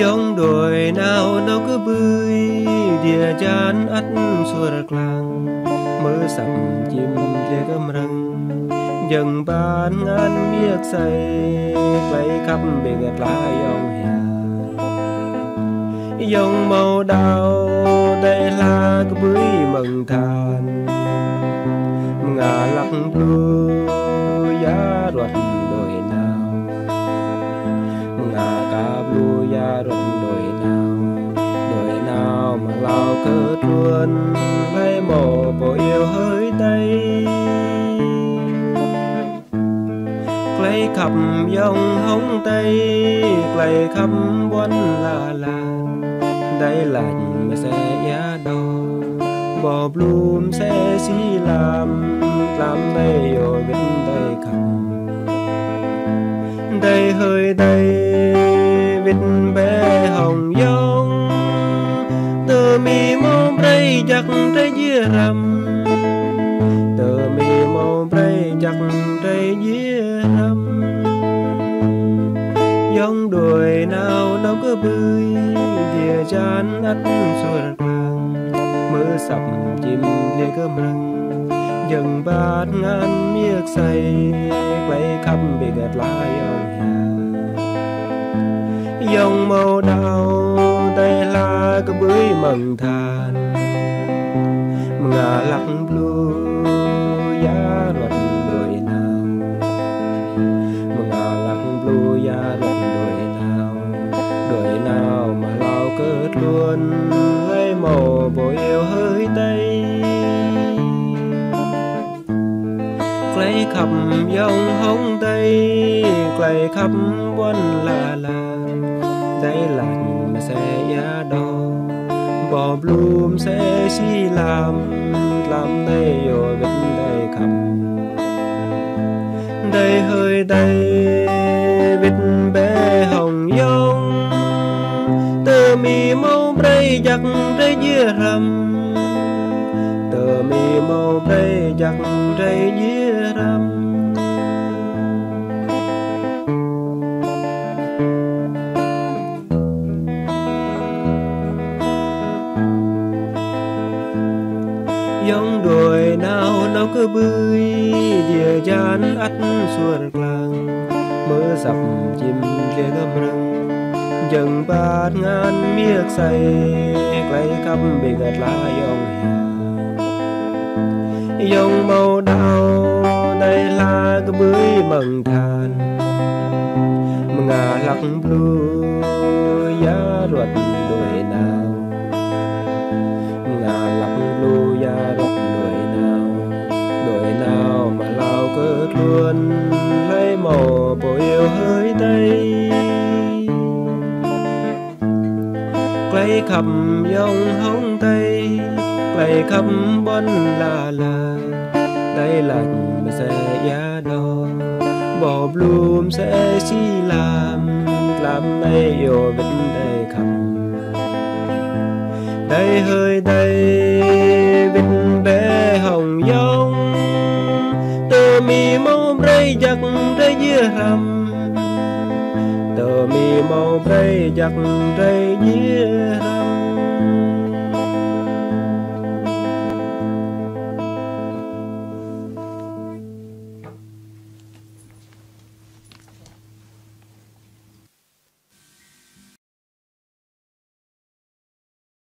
yong đồi nào đâu cứ bươi Địa chán ắt xua klang Mơ sập chim lê cơm răng Dần ban ngàn miếc say Quay khắp bề gạt lá ông hè Dòng màu đào đây là cứ bưới mừng thà cờ lao hay luôn Lấy bộ yêu hơi tây, lấy khắp dòng hống tây lấy khắp quân là là Đây lạnh mà sẽ giá đo Bò bloom sẽ xí làm Làm đây rồi bên đây khắp. Đây hơi đây chắc trái dĩa rầm Tờ mi mong đây chắc trái dĩa rầm Dòng đuổi nào đâu cứ bươi dìa chán ắt xuôi ràng. Mưa sập chim lê cơm răng Dần bát ngàn miếc say, Quay khắp bị gạt lại ông hè Dòng màu đào tay la cứ bưới mầm thà lao luôn Lấy màu bộ yêu hơi tây, Clay khắp dòng hồng tây Clay khắp quân là là Đây là sẽ giá đo Bò bloom sẽ si làm Làm đây rồi bên đây khắp. Đây hơi đây Vít bé giặc đây dưa rầm Tờ mi màu cây giặc đây dưa rầm giống đồi nào đâu cứ bươi, địa chán ắt suôn làng. Mơ sập chim kia gầm rừng chừng bát ngàn miếc say lấy khắp bị gạt lá dòng hè dòng màu đau đây là cái bưới bằng than. Ngà lắc blue giá ruột quay khắp dòng hông tây, quay khắp bon là là đây là mà sẽ giá đo, bò bloom sẽ chi làm làm đây yêu bên đây khắp. Đây hơi đây, bên bé hồng dông tờ mi màu đây giặc đây dưa rằm mi mong rây giặc rây nhía.